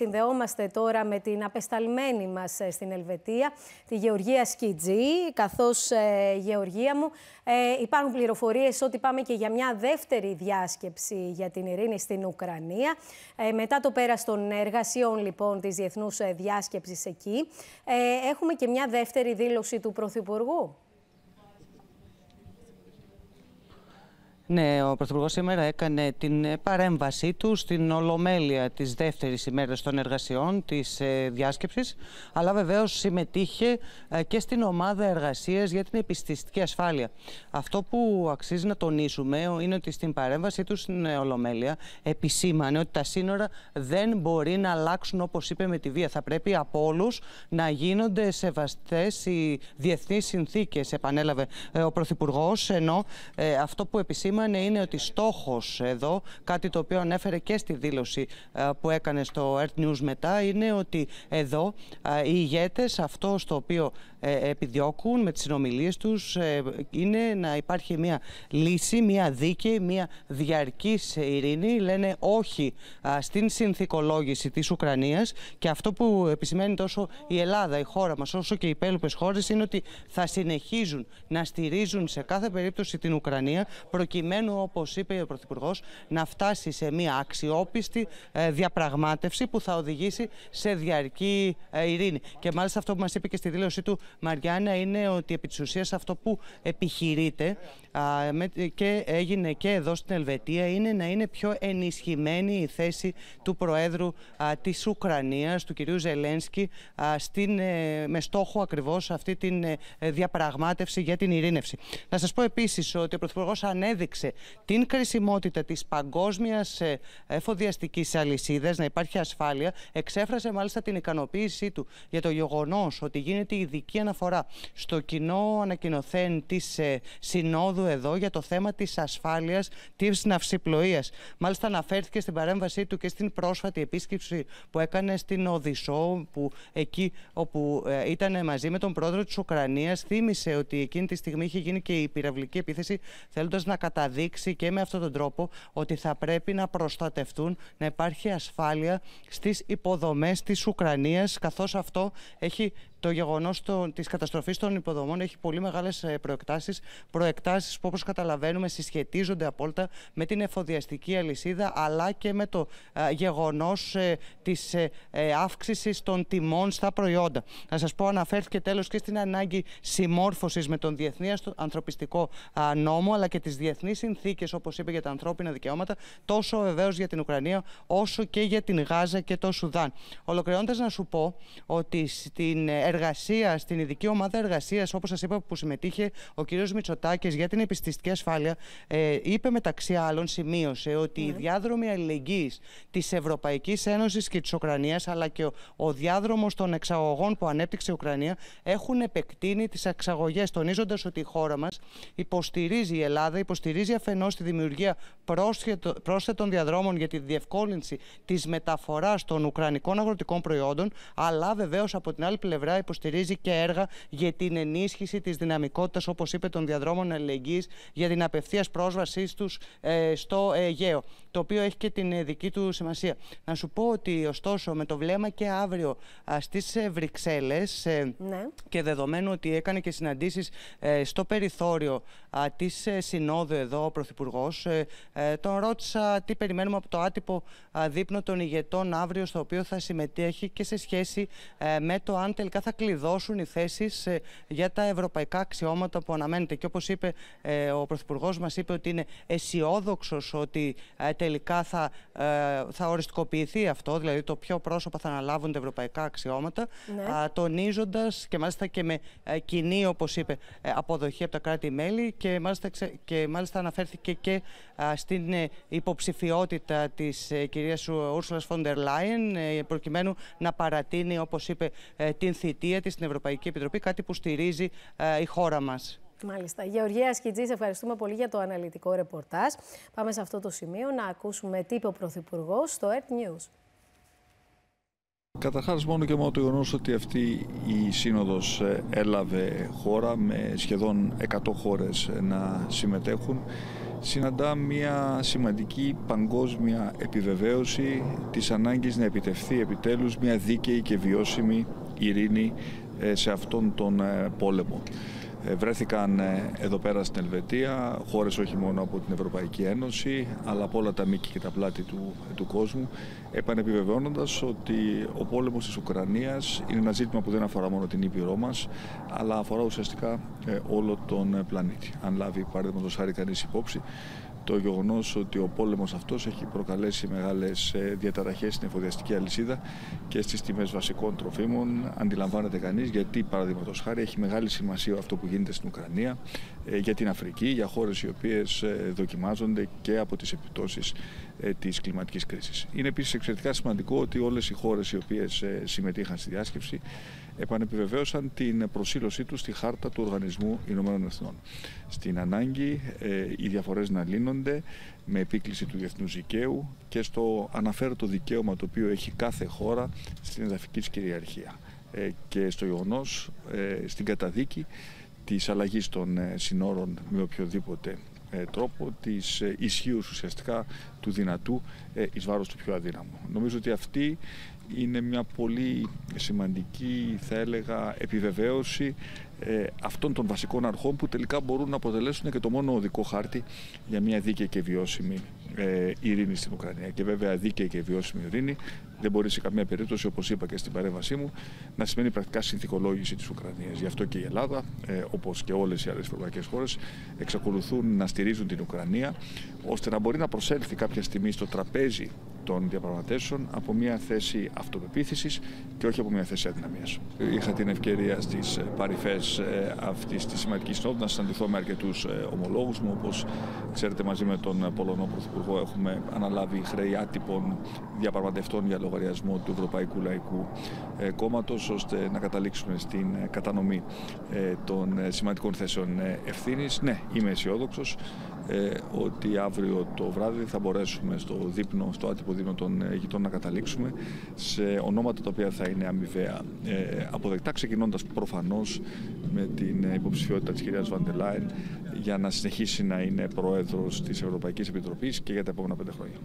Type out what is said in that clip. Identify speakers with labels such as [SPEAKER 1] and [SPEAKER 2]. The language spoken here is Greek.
[SPEAKER 1] Συνδεόμαστε τώρα με την απεσταλμένη μας ε, στην Ελβετία, τη Γεωργία Σκιτζή, καθώς, ε, Γεωργία μου, ε, υπάρχουν πληροφορίες ότι πάμε και για μια δεύτερη διάσκεψη για την ειρήνη στην Ουκρανία. Ε, μετά το πέρας των εργασιών, λοιπόν, της Διεθνούς Διάσκεψης εκεί, έχουμε και μια δεύτερη δήλωση του Πρωθυπουργού.
[SPEAKER 2] Ναι, ο Πρωθυπουργός σήμερα έκανε την παρέμβασή του στην ολομέλεια της δεύτερης ημέρας των εργασιών της ε, διάσκεψης, αλλά βεβαίως συμμετείχε ε, και στην ομάδα εργασίας για την επιστηστική ασφάλεια. Αυτό που αξίζει να τονίσουμε είναι ότι στην παρέμβασή του στην Ολομέλεια επισήμανε ότι τα σύνορα δεν μπορεί να αλλάξουν όπως είπε με τη βία. Θα πρέπει από όλους να γίνονται σεβαστές οι διεθνείς συνθήκες, επανέλαβε ε, ο Πρωθυπουργός, ενώ αυτό που επισήμανε είναι ότι στόχος εδώ, κάτι το οποίο ανέφερε και στη δήλωση ε, που έκανε στο Earth News μετά, είναι ότι εδώ ε, οι ηγέτες αυτό στο οποίο ε, επιδιώκουν με τις συνομιλίες τους είναι να υπάρχει μια λύση, μια δίκαιη, μια διαρκής ειρήνη. Λένε όχι στην συνθηκολόγηση της Ουκρανίας και αυτό που επισημαίνει τόσο η Ελλάδα, η χώρα μας, όσο και οι υπέλοιπες χώρες είναι ότι θα συνεχίζουν να στηρίζουν σε κάθε περίπτωση την Ουκρανία προκειμένου προκειμένου, όπως είπε ο Πρωθυπουργός, να φτάσει σε μια αξιόπιστη ε, διαπραγμάτευση που θα οδηγήσει σε διαρκή ε, ειρήνη. Και μάλιστα αυτό που μας είπε και στη δήλωσή του Μαριάννα είναι ότι επί της ουσίας αυτό που επιχειρείται και έγινε και εδώ στην Ελβετία είναι να είναι πιο ενισχυμένη η θέση του Προέδρου της Ουκρανίας, του κυρίου Ζελένσκι, στην, ε, με στόχο ακριβώς αυτή τη διαπραγμάτευση για την ειρήνευση. Να σας πω επίσης ότι ο Πρωθυπουργός ανέδειξε την κρισιμότητα της παγκόσμιας ε, εφοδιαστικής αλυσίδας, να υπάρχει ασφάλεια, εξέφρασε μάλιστα την ικανοποίησή του για το γεγονός ότι γίνεται ειδική αναφορά στο κοινό ανακοινωθέν της ε, Συνόδου εδώ για το θέμα της ασφάλειας της ναυσιπλοείας. Μάλιστα αναφέρθηκε στην παρέμβασή του και στην πρόσφατη επίσκεψη που έκανε στην Οδυσσό, που εκεί όπου ε, ήταν μαζί με τον πρόεδρο της Ουκρανίας, θύμισε ότι εκείνη τη στιγμή είχε γίνει και η πυραυλική επίθεση, θέλοντας να κατα καταδείξει και με αυτόν τον τρόπο ότι θα πρέπει να προστατευτούν, να υπάρχει ασφάλεια στις υποδομές της Ουκρανίας, καθώς αυτό έχει το γεγονός της καταστροφής των υποδομών έχει πολύ μεγάλες προεκτάσεις. Προεκτάσεις που, όπως καταλαβαίνουμε, συσχετίζονται απόλυτα με την εφοδιαστική αλυσίδα αλλά και με το γεγονός ε, της ε, ε, αύξησης των τιμών στα προϊόντα. Να σας πω, αναφέρθηκε τέλος και στην ανάγκη συμμόρφωσης με τον διεθνή ανθρωπιστικό νόμο αλλά και τις διεθνείς συνθήκες, όπως είπε, για τα ανθρώπινα δικαιώματα, τόσο βεβαίως για την Ουκρανία όσο και για την Γάζα και το Σουδάν. Ολοκληρώνοντας, να σου πω ότι στην εργασία, στην ειδική ομάδα εργασίας, όπως σας είπα, που συμμετείχε ο κ. Μητσοτάκης για την επιστηστική ασφάλεια, ε, είπε μεταξύ άλλων, σημείωσε ότι ναι. οι διάδρομοι αλληλεγγύης της Ευρωπαϊκής Ένωσης και της Ουκρανίας, αλλά και ο, ο διάδρομος των εξαγωγών που ανέπτυξε η Ουκρανία, έχουν επεκτείνει τις εξαγωγές, τονίζοντας ότι η χώρα μας υποστηρίζει, η Ελλάδα υποστηρίζει αφενός τη δημιουργία πρόσθετων διαδρόμων για τη διευκόλυνση της μεταφοράς των ουκρανικών αγροτικών προϊόντων, αλλά βεβαίως από την άλλη πλευρά υποστηρίζει και έργα για την ενίσχυση της δυναμικότητας, όπως είπε, των διαδρόμων αλληλεγγύης για την απευθείας πρόσβασή του ε, στο Αιγαίο. Το οποίο έχει και την ε, δική του σημασία. Να σου πω ότι, ωστόσο, με το βλέμμα και αύριο στις ε, Βρυξέλλες ναι. και δεδομένου ότι έκανε και συναντήσεις στο περιθώριο της Συνόδου εδώ ο Πρωθυπουργός, τον ρώτησα τι περιμένουμε από το άτυπο δείπνο των ηγετών αύριο, στο οποίο θα συμμετέχει και σε σχέση με το αν τελικά θα κλειδώσουν οι θέσεις ε, για τα ευρωπαϊκά αξιώματα που αναμένεται. Και όπως είπε ε, ο Πρωθυπουργός, μας είπε ότι είναι αισιόδοξος ότι ε, τελικά θα, θα οριστικοποιηθεί αυτό, δηλαδή το ποιο πρόσωπα θα αναλάβουν τα ευρωπαϊκά αξιώματα, ναι. τονίζοντας και μάλιστα και με κοινή, όπως είπε, αποδοχή από τα κράτη-μέλη και μάλιστα, και μάλιστα αναφέρθηκε και στην υποψηφιότητα της κυρίας Ούρσουλας Φόντερ Λάιεν, προκειμένου να παρατείνει, όπως είπε, την θητεία της στην Ευρωπαϊκή Επιτροπή, κάτι που στηρίζει ε, η χώρα μας.
[SPEAKER 1] Μάλιστα. Γεωργία Σκιτζής, ευχαριστούμε πολύ για το αναλυτικό ρεπορτάζ. Πάμε σε αυτό το σημείο να ακούσουμε τι είπε ο Πρωθυπουργός στο Earth News.
[SPEAKER 3] Καταρχάς μόνο και μόνο το γεγονός ότι αυτή η σύνοδος ε, έλαβε χώρα με σχεδόν 100 χώρες ε, να συμμετέχουν συναντά μια σημαντική παγκόσμια επιβεβαίωση της ανάγκης να επιτευχθεί επιτέλους μια δίκαιη και βιώσιμη ειρήνη ε, σε αυτόν τον ε, πόλεμο. Ε, βρέθηκαν ε, εδώ πέρα στην Ελβετία χώρες όχι μόνο από την Ευρωπαϊκή Ένωση αλλά από όλα τα μήκη και τα πλάτη του, του κόσμου επανεπιβεβαιώνοντας ότι ο πόλεμος της Ουκρανίας είναι ένα ζήτημα που δεν αφορά μόνο την Ήπειρό μας αλλά αφορά ουσιαστικά ε, όλο τον πλανήτη. Αν λάβει παραδείγματος χάρη κανείς υπόψη το γεγονός ότι ο πόλεμος αυτός έχει προκαλέσει μεγάλες διαταραχές στην εφοδιαστική αλυσίδα και στις τιμές βασικών τροφίμων. Αντιλαμβάνεται κανείς γιατί, παραδείγματος χάρη, έχει μεγάλη σημασία αυτό που γίνεται στην Ουκρανία, ε, για την Αφρική, για χώρες οι οποίες ε, δοκιμάζονται και από τις επιπτώσεις ε, της κλιματικής κρίσης. Είναι επίσης εξαιρετικά σημαντικό ότι όλες οι χώρες οι οποίες συμμετείχαν στη διάσκεψη επανεπιβεβαίωσαν την προσήλωσή τους στη χάρτα του Οργανισμού Ηνωμένων Εθνών. Στην ανάγκη οι διαφορές να λύνονται με επίκληση του διεθνούς δικαίου και στο αναφέρετο δικαίωμα το οποίο έχει κάθε χώρα στην εδαφική της κυριαρχία και στο γεγονός στην καταδίκη της αλλαγής των ε, συνόρων με οποιοδήποτε ε, τρόπο της ε, ισχύους ουσιαστικά του δυνατού εις βάρος του πιο αδύναμου. Νομίζω ότι αυτή είναι μια πολύ σημαντική θα έλεγα επιβεβαίωση αυτών των βασικών αρχών που τελικά μπορούν να αποτελέσουν και το μόνο οδικό χάρτη για μια δίκαιη και βιώσιμη ε, ειρήνη στην Ουκρανία. Και βέβαια δίκαιη και βιώσιμη ειρήνη δεν μπορεί σε καμία περίπτωση, όπως είπα και στην παρέμβασή μου, να σημαίνει πρακτικά συνθηκολόγηση της Ουκρανίας. Γι' αυτό και η Ελλάδα, ε, όπως και όλες οι άλλες ευρωπαϊκές χώρες, εξακολουθούν να στηρίζουν την Ουκρανία, ώστε να μπορεί να προσέλθει κάποια στιγμή στο τραπέζι των διαπραγματεύσεων από μια θέση αυτοπεποίθησης και όχι από μια θέση αδυναμίας. Είχα την ευκαιρία στις παρυφές ε, αυτής της σημαντικής συνόδου να συναντηθώ με αρκετούς ε, ομολόγους μου, όπως ξέρετε μαζί με τον Πολωνό Πρωθυπουργό έχουμε αναλάβει χρέη άτυπων διαπραγματευτών για λογαριασμό του Ευρωπαϊκού Λαϊκού ε, Κόμματος, ώστε να καταλήξουμε στην κατανομή των σημαντικών θέσεων ευθύνης. Ναι, είμαι αισιόδοξος ότι αύριο το βράδυ θα μπορέσουμε στο δείπνο, στο άτυπο δείπνο των γητών να καταλήξουμε σε ονόματα τα οποία θα είναι αμοιβαία ε, αποδεκτά, ξεκινώντας προφανώς με την υποψηφιότητα της κυρίας Βαντελάιν για να συνεχίσει να είναι πρόεδρος της Ευρωπαϊκής Επιτροπής και για τα επόμενα πέντε χρόνια.